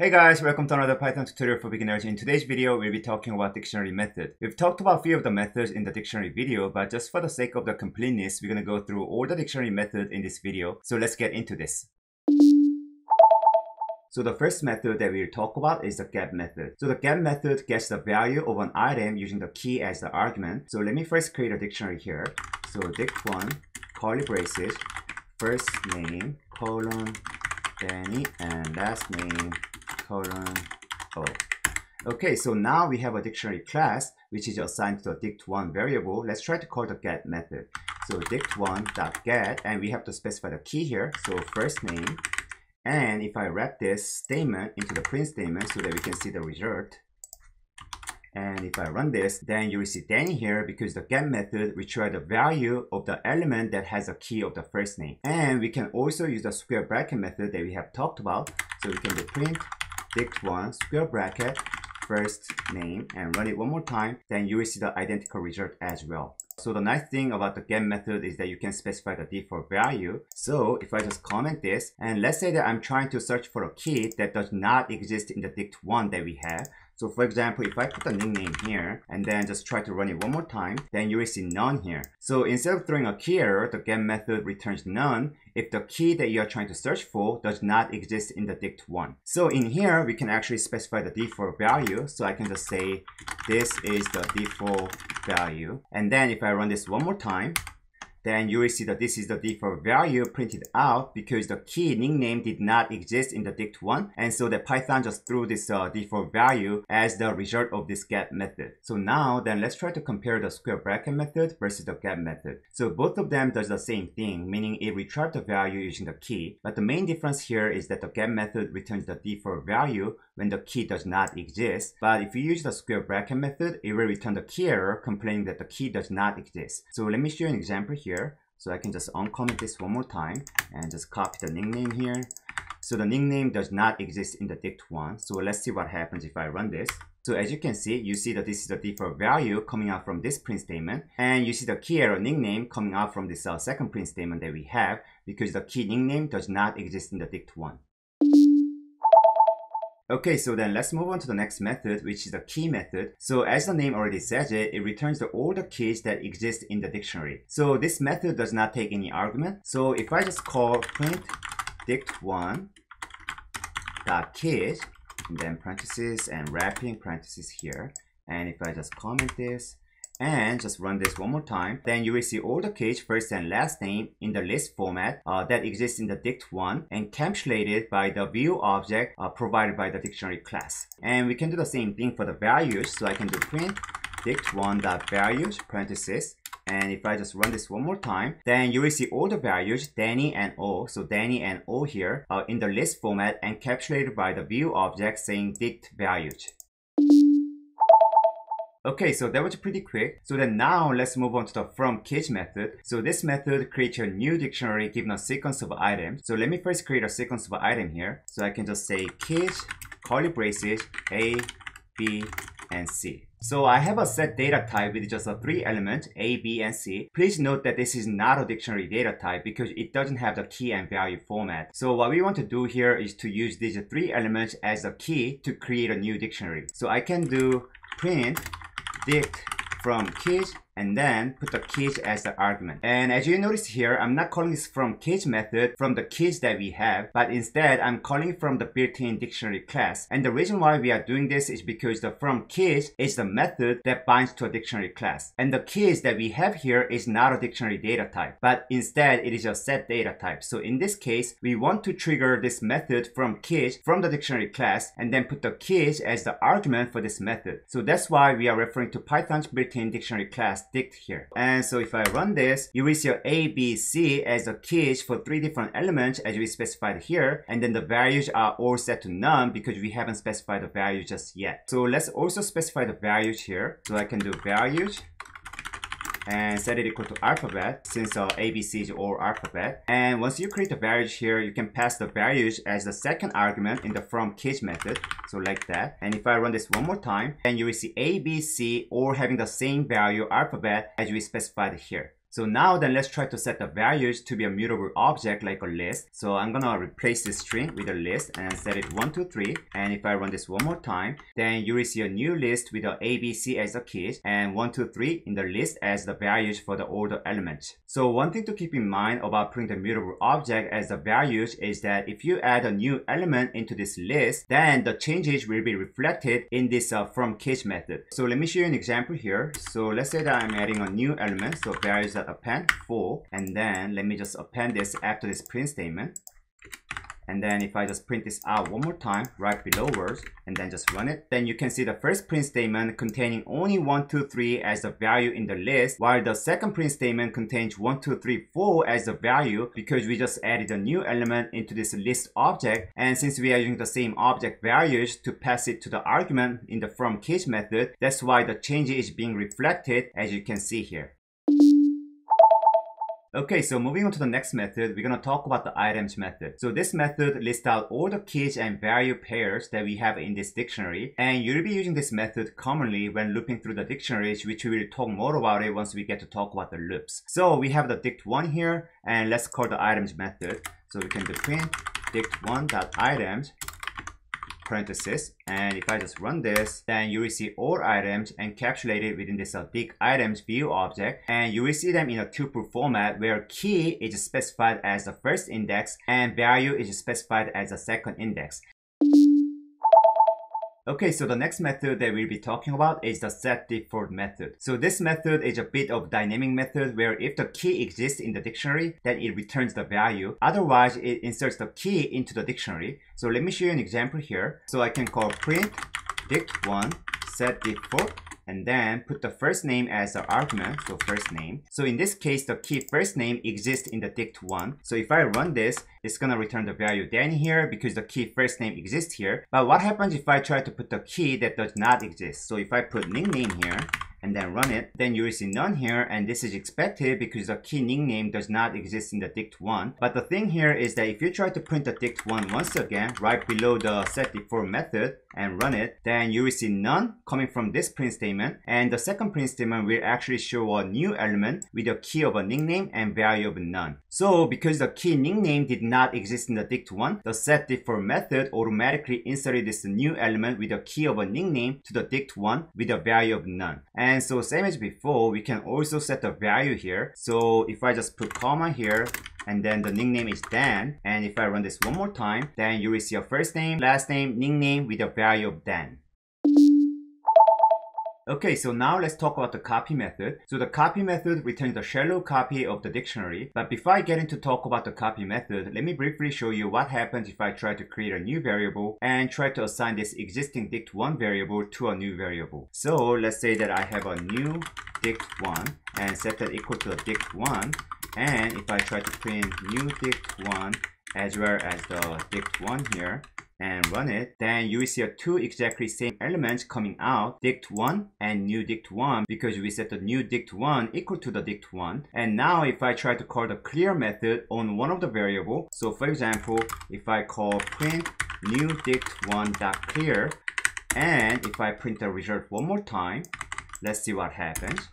Hey guys, welcome to another Python tutorial for beginners. In today's video, we'll be talking about dictionary method. We've talked about a few of the methods in the dictionary video, but just for the sake of the completeness, we're going to go through all the dictionary methods in this video. So let's get into this. So the first method that we'll talk about is the get method. So the get method gets the value of an item using the key as the argument. So let me first create a dictionary here. So dict1, curly braces, first name, colon, Danny, and last name, O. Oh. Okay, so now we have a dictionary class which is assigned to the dict1 variable. Let's try to call the get method. So dict1.get and we have to specify the key here. So first name and if I wrap this statement into the print statement so that we can see the result and if I run this, then you will see Danny here because the get method retrieves the value of the element that has a key of the first name. And we can also use the square bracket method that we have talked about. So we can do print dict1 square bracket first name and run it one more time, then you will see the identical result as well. So the nice thing about the get method is that you can specify the default value. So if I just comment this, and let's say that I'm trying to search for a key that does not exist in the dict1 that we have, so for example, if I put the nickname here and then just try to run it one more time, then you will see none here. So instead of throwing a key error, the get method returns none if the key that you are trying to search for does not exist in the dict1. So in here, we can actually specify the default value. So I can just say this is the default value. And then if I run this one more time, then you will see that this is the default value printed out because the key nickname did not exist in the dict1 and so the Python just threw this uh, default value as the result of this get method. So now then let's try to compare the square bracket method versus the get method. So both of them does the same thing meaning it retrieves the value using the key but the main difference here is that the get method returns the default value when the key does not exist but if you use the square bracket method it will return the key error complaining that the key does not exist. So let me show you an example here here. So I can just uncomment this one more time and just copy the nickname here. So the nickname does not exist in the dict1. So let's see what happens if I run this. So as you can see, you see that this is the default value coming out from this print statement. And you see the key error nickname coming out from this uh, second print statement that we have because the key nickname does not exist in the dict1. Okay, so then let's move on to the next method, which is the key method. So as the name already says it, it returns the, all the keys that exist in the dictionary. So this method does not take any argument. So if I just call print dict1 dot keys, and then parentheses and wrapping parentheses here, and if I just comment this, and just run this one more time, then you will see all the keys first and last name in the list format uh, that exists in the dict1 encapsulated by the view object uh, provided by the dictionary class. And we can do the same thing for the values. So I can do print dict1.values parenthesis and if I just run this one more time, then you will see all the values, Danny and O. So Danny and O here are in the list format encapsulated by the view object saying dict values. Okay, so that was pretty quick. So then now let's move on to the from keys method. So this method creates a new dictionary given a sequence of items. So let me first create a sequence of item here. So I can just say keys, curly braces, A, B, and C. So I have a set data type with just a three element A, B, and C. Please note that this is not a dictionary data type because it doesn't have the key and value format. So what we want to do here is to use these three elements as a key to create a new dictionary. So I can do print dict from keys and then put the keys as the argument. And as you notice here, I'm not calling this from keys method from the keys that we have, but instead I'm calling from the built-in dictionary class. And the reason why we are doing this is because the from keys is the method that binds to a dictionary class. And the keys that we have here is not a dictionary data type, but instead it is a set data type. So in this case, we want to trigger this method from keys from the dictionary class and then put the keys as the argument for this method. So that's why we are referring to Python's built-in dictionary class dict here. And so if I run this, you will see A, B, C as the keys for three different elements as we specified here. And then the values are all set to none because we haven't specified the value just yet. So let's also specify the values here. So I can do values and set it equal to alphabet since uh, ABC is all alphabet. And once you create the values here, you can pass the values as the second argument in the from keys method. So like that. And if I run this one more time, then you will see A, B, C all having the same value alphabet as we specified here. So now then let's try to set the values to be a mutable object like a list. So I'm gonna replace this string with a list and set it 1, 2, 3. And if I run this one more time, then you will see a new list with the A, B, C as the keys and 1, 2, 3 in the list as the values for the order elements. So one thing to keep in mind about putting the mutable object as the values is that if you add a new element into this list, then the changes will be reflected in this uh, from keys method. So let me show you an example here. So let's say that I'm adding a new element. So values append 4 and then let me just append this after this print statement. And then if I just print this out one more time right below words and then just run it then you can see the first print statement containing only 1 2 3 as the value in the list while the second print statement contains 1 2 3 4 as the value because we just added a new element into this list object. And since we are using the same object values to pass it to the argument in the from keys method that's why the change is being reflected as you can see here Okay, so moving on to the next method, we're going to talk about the items method. So this method lists out all the keys and value pairs that we have in this dictionary. And you'll be using this method commonly when looping through the dictionaries, which we will talk more about it once we get to talk about the loops. So we have the dict1 here, and let's call the items method. So we can do print dict1.items parenthesis and if I just run this then you will see all items encapsulated within this uh, dict items view object and you will see them in a tuple format where key is specified as the first index and value is specified as the second index Okay, so the next method that we'll be talking about is the set default method. So this method is a bit of dynamic method where if the key exists in the dictionary, then it returns the value. Otherwise, it inserts the key into the dictionary. So let me show you an example here. So I can call print dict1 set default and then put the first name as the argument, so first name. So in this case, the key first name exists in the dict1. So if I run this, it's gonna return the value Danny here because the key first name exists here. But what happens if I try to put the key that does not exist? So if I put nickname here, and then run it, then you will see none here and this is expected because the key nickname does not exist in the dict1. But the thing here is that if you try to print the dict1 once again right below the set default method, and run it, then you will see none coming from this print statement. And the second print statement will actually show a new element with a key of a nickname and value of none. So because the key nickname did not exist in the dict1, the set default method automatically inserted this new element with a key of a nickname to the dict1 with a value of none. And so same as before, we can also set the value here. So if I just put comma here, and then the nickname is Dan. And if I run this one more time, then you will see a first name, last name, nickname with a value of Dan. Okay, so now let's talk about the copy method. So the copy method returns a shallow copy of the dictionary. But before I get into talk about the copy method, let me briefly show you what happens if I try to create a new variable and try to assign this existing dict1 variable to a new variable. So let's say that I have a new dict1 and set that equal to a dict1 and if I try to print new dict1 as well as the dict1 here and run it, then you will see two exactly same elements coming out, dict1 and new dict1 because we set the new dict1 equal to the dict1. And now if I try to call the clear method on one of the variable, so for example, if I call print new dict1.clear and if I print the result one more time, let's see what happens.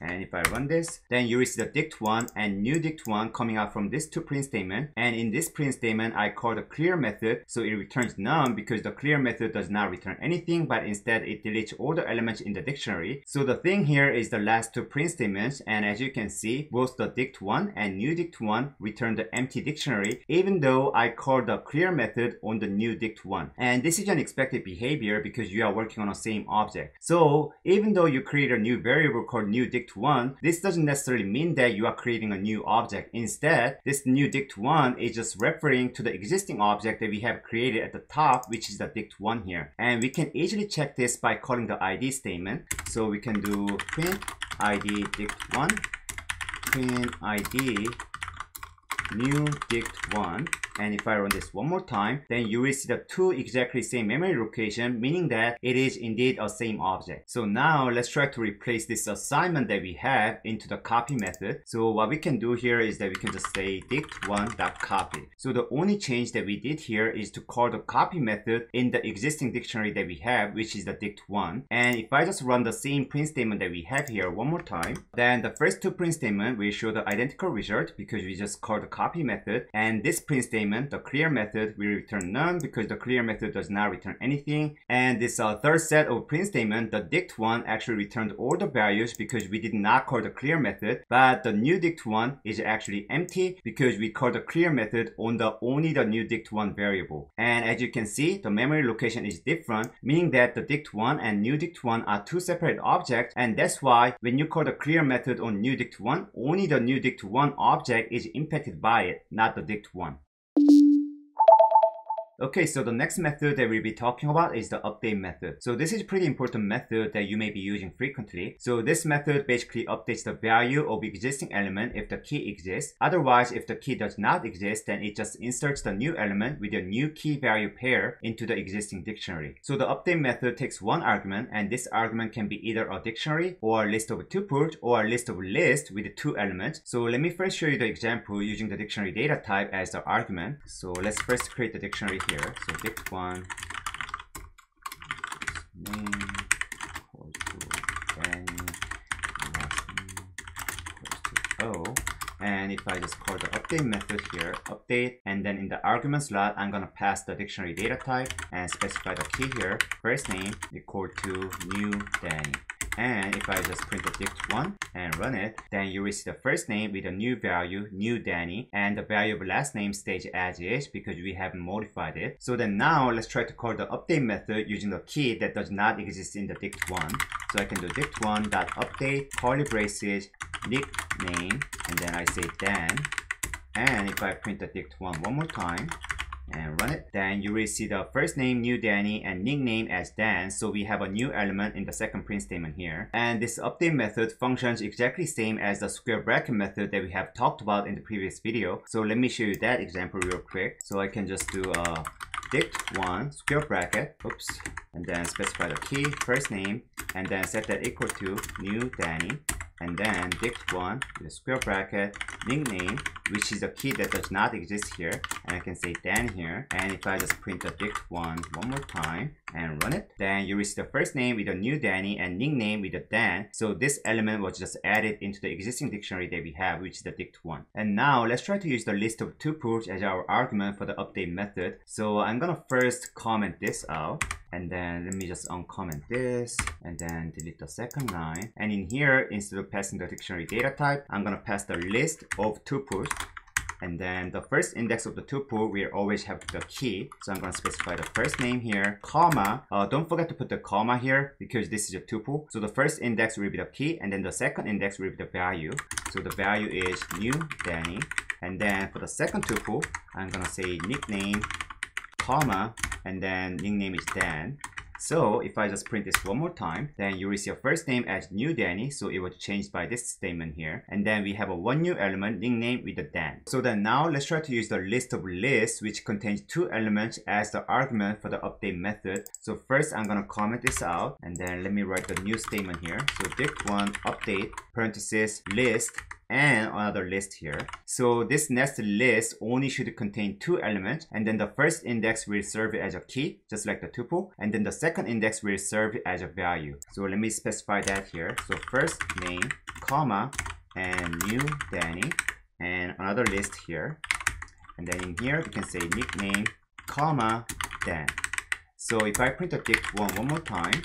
And if I run this, then you will see the dict1 and new dict1 coming out from this two print statement. And in this print statement, I call the clear method. So it returns none because the clear method does not return anything, but instead it deletes all the elements in the dictionary. So the thing here is the last two print statements. And as you can see, both the dict1 and new dict1 return the empty dictionary, even though I call the clear method on the new dict1. And this is an expected behavior because you are working on the same object. So even though you create a new variable called new dict dict1, this doesn't necessarily mean that you are creating a new object. Instead, this new dict1 is just referring to the existing object that we have created at the top, which is the dict1 here. And we can easily check this by calling the id statement. So we can do print id dict1, print id new dict1 and if I run this one more time, then you will see the two exactly same memory location, meaning that it is indeed a same object. So now let's try to replace this assignment that we have into the copy method. So what we can do here is that we can just say dict1.copy. So the only change that we did here is to call the copy method in the existing dictionary that we have, which is the dict1. And if I just run the same print statement that we have here one more time, then the first two print statement will show the identical result because we just called the copy method. And this print statement, the clear method, will return none because the clear method does not return anything. And this uh, third set of print statement, the dict1 actually returned all the values because we did not call the clear method, but the new dict1 is actually empty because we called the clear method on the only the new dict1 variable. And as you can see, the memory location is different, meaning that the dict1 and new dict1 are two separate objects, and that's why when you call the clear method on new dict1, only the new dict1 object is impacted by it, not the dict1. Okay, so the next method that we'll be talking about is the update method. So this is a pretty important method that you may be using frequently. So this method basically updates the value of existing element if the key exists. Otherwise, if the key does not exist, then it just inserts the new element with a new key value pair into the existing dictionary. So the update method takes one argument and this argument can be either a dictionary or a list of tuples or a list of lists with two elements. So let me first show you the example using the dictionary data type as the argument. So let's first create the dictionary here. So dict1 name equals to n last name equals to o. And if I just call the update method here, update, and then in the argument slot, I'm gonna pass the dictionary data type and specify the key here, first name equal to new Danny. And if I just print the dict1 and run it, then you will see the first name with a new value, new Danny, and the value of last name stays as is because we haven't modified it. So then now let's try to call the update method using the key that does not exist in the dict1. So I can do dict1.update, curly braces, nickname, and then I say Dan. And if I print the dict1 one more time, and run it. Then you will see the first name new Danny and nickname as Dan. So we have a new element in the second print statement here. And this update method functions exactly same as the square bracket method that we have talked about in the previous video. So let me show you that example real quick. So I can just do a dict1 square bracket, oops, and then specify the key, first name, and then set that equal to new Danny and then dict1 the square bracket nickname which is a key that does not exist here. And I can say Dan here. And if I just print the dict1 one more time and run it. Then you see the first name with a new Danny and nickname with a Dan. So this element was just added into the existing dictionary that we have which is the dict1 and now let's try to use the list of tuples as our argument for the update method. So I'm gonna first comment this out and then let me just uncomment this and then delete the second line. And in here instead of passing the dictionary data type I'm gonna pass the list of tuples and then the first index of the tuple will always have the key. So I'm gonna specify the first name here comma. Uh, don't forget to put the comma here because this is a tuple. So the first index will be the key and then the second index will be the value. So the value is new Danny. And then for the second tuple I'm gonna say nickname comma. And then nickname is Dan. So if I just print this one more time, then you will see first name as new Danny, so it was changed by this statement here. And then we have a one new element nickname with the Dan. So then now let's try to use the list of lists which contains two elements as the argument for the update method. So first I'm gonna comment this out and then let me write the new statement here. So dict1 update parenthesis list and another list here. So this nested list only should contain two elements and then the first index will serve as a key just like the tuple and then the second index will serve as a value. So let me specify that here. So first name, comma, and new Danny and another list here. And then in here we can say nickname, comma, Dan. So if I print the dict1 one more time,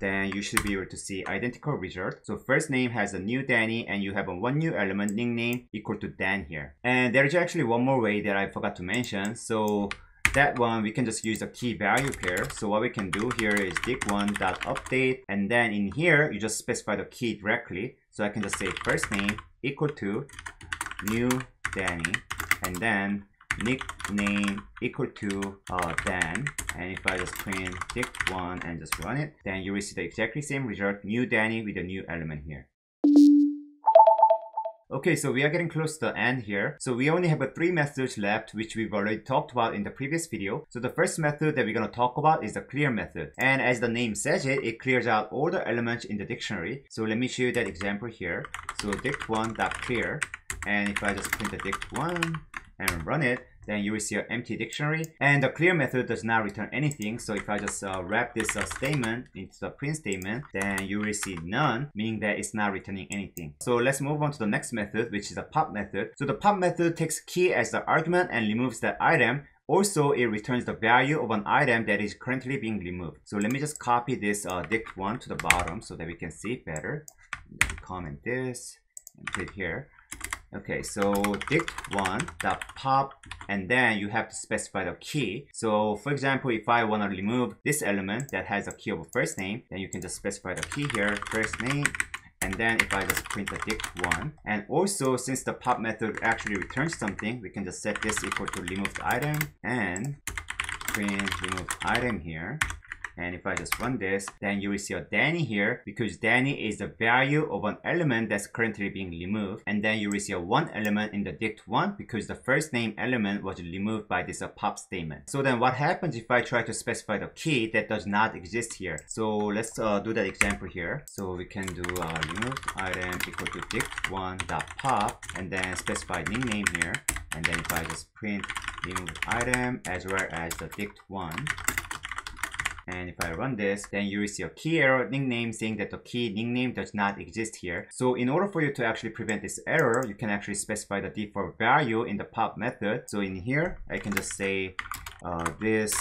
then you should be able to see identical result. So first name has a new Danny and you have a one new element nickname equal to Dan here. And there's actually one more way that I forgot to mention. So that one we can just use a key value pair so what we can do here is dict1.update and then in here you just specify the key directly so I can just say first name equal to new Danny and then nickname equal to uh, Dan and if I just print dict1 and just run it then you will see the exactly same result new Danny with a new element here Okay, so we are getting close to the end here. So we only have a three methods left, which we've already talked about in the previous video. So the first method that we're going to talk about is the clear method. And as the name says it, it clears out all the elements in the dictionary. So let me show you that example here. So dict1.clear. And if I just print the dict1 and run it, then you will see an empty dictionary. And the clear method does not return anything. So if I just uh, wrap this uh, statement into the print statement, then you will see none, meaning that it's not returning anything. So let's move on to the next method, which is the pop method. So the pop method takes key as the argument and removes that item also, it returns the value of an item that is currently being removed. So let me just copy this uh, dict1 to the bottom so that we can see it better. Comment this and put it here. Okay, so dict1 dot pop and then you have to specify the key. So for example, if I want to remove this element that has a key of a first name, then you can just specify the key here, first name, and then if I just print the dict1 and also since the pop method actually returns something we can just set this equal to removed item and print removed item here and if I just run this, then you will see a Danny here because Danny is the value of an element that's currently being removed. And then you will see a one element in the dict1 because the first name element was removed by this uh, pop statement. So then what happens if I try to specify the key that does not exist here? So let's uh, do that example here. So we can do uh, remove item equal to dict1 dot pop and then specify nickname here. And then if I just print remove item as well as the dict1 and if I run this, then you will see a key error nickname saying that the key nickname does not exist here. So in order for you to actually prevent this error, you can actually specify the default value in the pop method. So in here, I can just say uh, this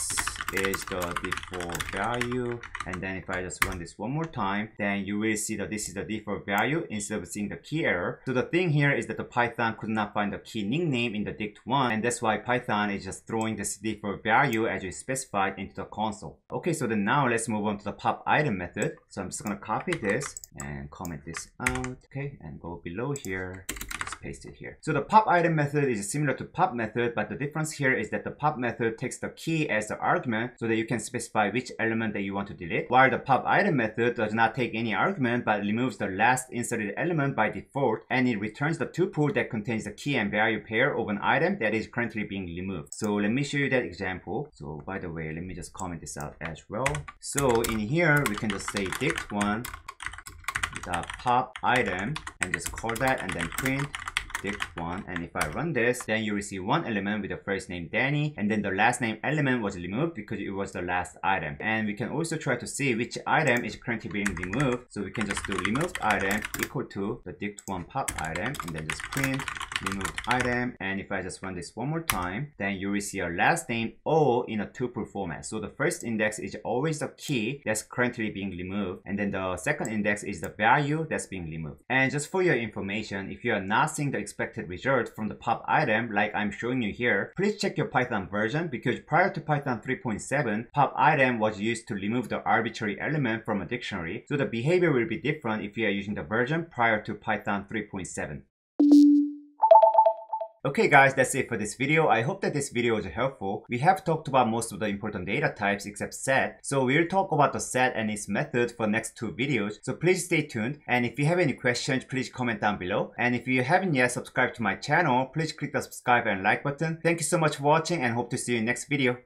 is the default value. And then if I just run this one more time then you will see that this is the default value instead of seeing the key error. So the thing here is that the Python could not find the key nickname in the dict1 and that's why Python is just throwing this default value as you specified into the console. Okay so then now let's move on to the pop item method. So I'm just gonna copy this and comment this out okay and go below here paste it here. So the pop item method is similar to pop method, but the difference here is that the pop method takes the key as the argument so that you can specify which element that you want to delete, while the pop item method does not take any argument but removes the last inserted element by default and it returns the tuple that contains the key and value pair of an item that is currently being removed. So let me show you that example. So by the way, let me just comment this out as well. So in here, we can just say dict1 the pop item and just call that and then print dict1 and if I run this then you receive one element with the first name Danny and then the last name element was removed because it was the last item. And we can also try to see which item is currently being removed. So we can just do removed item equal to the dict1 pop item and then just print removed item. And if I just run this one more time then you will see our last name O in a tuple format. So the first index is always the key that's currently being removed and then the second index is the value that's being removed. And just for your information if you are not seeing the expected result from the pop item like I'm showing you here. Please check your Python version because prior to Python 3.7 pop item was used to remove the arbitrary element from a dictionary so the behavior will be different if you are using the version prior to Python 3.7 Okay guys, that's it for this video. I hope that this video was helpful. We have talked about most of the important data types except set. So we'll talk about the set and its method for next two videos. So please stay tuned. And if you have any questions, please comment down below. And if you haven't yet subscribed to my channel, please click the subscribe and like button. Thank you so much for watching and hope to see you in next video.